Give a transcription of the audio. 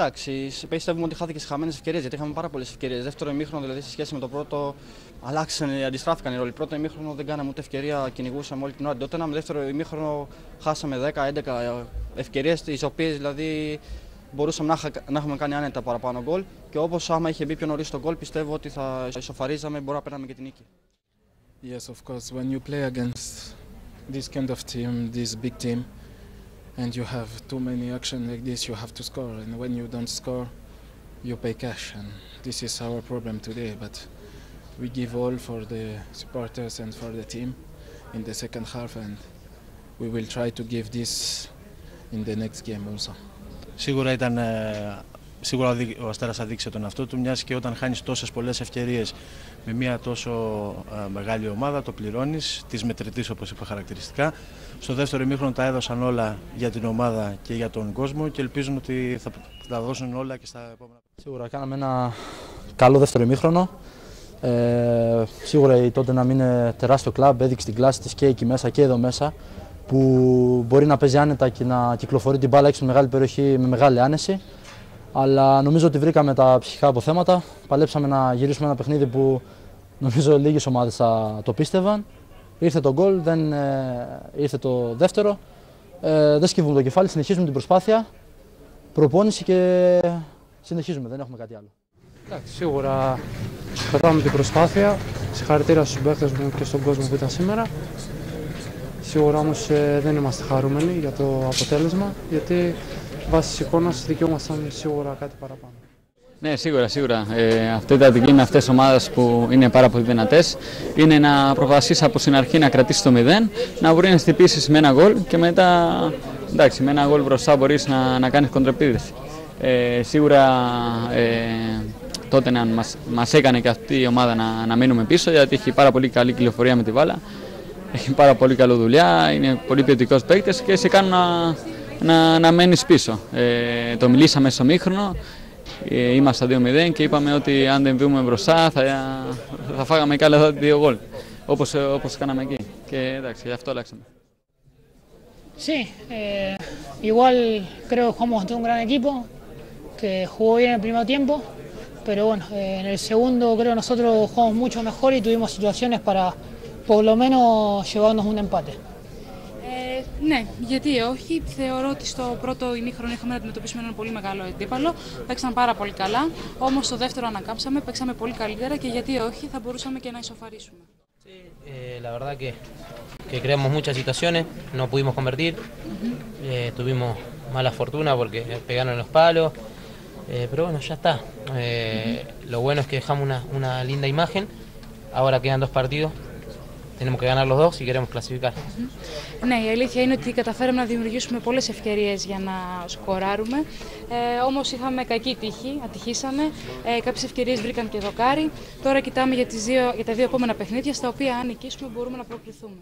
Εντάξει, πιστεύουμε ότι χάθηκε σε χαμένες ευκαιρίες γιατί είχαμε πάρα πολλές ευκαιρίες. Δεύτερο ημίχρονο δηλαδή σε σχέση με το πρώτο, αλλάξαν, αντιστράφηκαν οι ρόλοι. Πρώτο ημίχρονο δεν κάναμε ούτε ευκαιρία, κυνηγούσαμε όλη την ώρα. Τότε, με δεύτερο ημίχρονο χάσαμε 10-11 ευκαιρίες, τις οποίες δηλαδή μπορούσαμε να, να έχουμε κάνει άνετα παραπάνω γκολ. Και όπως άμα είχε μπει πιο νωρίς το γκολ, πιστεύω ότι θα ισοφαρίζαμε, μπορούμε να παίρναμε και την νίκη. Yes, of course. When you play against this kind of team, this big team, and you have too many action like this, you have to score. And when you don't score, you pay cash. And this is our problem today. But we give all for the supporters and for the team in the second half, and we will try to give this in the next game also. Σίγουρα ήταν σίγουρα ο Αστέρας αδείξε τον αυτό του, μιας και όταν χάνεις τόσες πολλές ευκαιρίες με μια τόσο μεγάλη ομάδα, το πληρώνεις, της μετρητής όπως είπε χαρακτηριστικά. Στο δεύτερο ημίχρονο τα έδωσαν όλα για την ομάδα και για τον κόσμο και ελπίζουν ότι θα τα δώσουν όλα και στα επόμενα. Σίγουρα κάναμε ένα καλό δεύτερο ημίχρονο. Ε, σίγουρα η τότε να μην είναι τεράστιο κλαμπ, έδειξε την κλάση της και εκεί μέσα και εδώ μέσα που μπορεί να παίζει άνετα και να κυκλοφορεί την μπάλα έξω με μεγάλη περιοχή με μεγάλη άνεση. Αλλά νομίζω ότι βρήκαμε τα ψυχικά αποθέματα. Παλέψαμε να γυρίσουμε ένα παιχνίδι που νομίζω λίγες ομάδες θα το πίστευαν. Ήρθε το γκολ, δεν ε, ήρθε το δεύτερο. Ε, δεν σκύβουμε το κεφάλι, συνεχίζουμε την προσπάθεια. Προπόνηση και συνεχίζουμε, δεν έχουμε κάτι άλλο. Εντάξει, σίγουρα κρατάμε την προσπάθεια. Συγχαρητήρια στους παίκτες μου και στον κόσμο που ήταν σήμερα. Σίγουρα όμως ε, δεν είμαστε χαρούμενοι για το αποτέλεσμα, γιατί βάσει τη εικόνα δικαιούμασταν σίγουρα κάτι παραπάνω. Ναι, σίγουρα, σίγουρα. Ε, αυτή η τακτική με αυτές τι ομάδες που είναι πάρα πολύ δυνατές είναι να προβασίσει από την αρχή να κρατήσεις το 0, να μπορεί να χτυπήσεις με ένα γκολ και μετά εντάξει, με ένα γκολ μπροστά μπορείς να, να κάνεις κοντρεπίδηση. Ε, σίγουρα ε, τότε να μας, μας έκανε και αυτή η ομάδα να, να μείνουμε πίσω γιατί έχει πάρα πολύ καλή κυκλοφορία με τη βάλα. Έχει πάρα πολύ καλή δουλειά, είναι πολύ ποιοτικός παίκτης και σε κάνουν να, να, να μένει πίσω. Ε, το μιλήσαμε στο μήχρονο, ε, είμαστε 2-0 και είπαμε ότι αν δεν βγούμε μπροστά θα, θα φάγαμε και άλλα δύο γκολ. Όπως, όπως κάναμε εκεί. Και εντάξει, γι' αυτό αλλάξαμε. Sí, eh, igual creo que jugamos ante un gran equipo que jugó bien el primer tiempo, pero bueno, eh, en el segundo creo que nosotros jugamos mucho mejor y tuvimos situaciones para por lo menos llevarnos un empate. Ναι, γιατί όχι. Θεωρώ ότι στο πρώτο ημίχρονο είχαμε να αντιμετωπίσουμε έναν πολύ μεγάλο αντίπαλο. Παίξαμε πάρα πολύ καλά. Όμω στο δεύτερο ανακάμψαμε, παίξαμε πολύ καλύτερα και γιατί όχι, θα μπορούσαμε και να ισοφαρίσουμε. Eh, la verdad que, que creamos muchas situaciones, no pudimos convertir, eh, tuvimos mala fortuna porque pegaron los palos, eh, pero bueno, ya está. Eh, lo bueno es que dejamos una, una linda imagen, ahora quedan dos partidos, Tenemos que ganar los dos si queremos clasificar. Ναι, η αλήθεια είναι ότι καταφέραμε να δημιουργήσουμε πολλές ευκαιρίες για να σκοράρουμε. Ε, όμως είχαμε κακή τύχη, ατυχήσαμε. Ε, κάποιες ευκαιρίες βρήκαν και δοκάρι. Τώρα κοιτάμε για, τις δύο, για τα δύο επόμενα παιχνίδια, στα οποία αν νικήσουμε μπορούμε να προκριθούμε.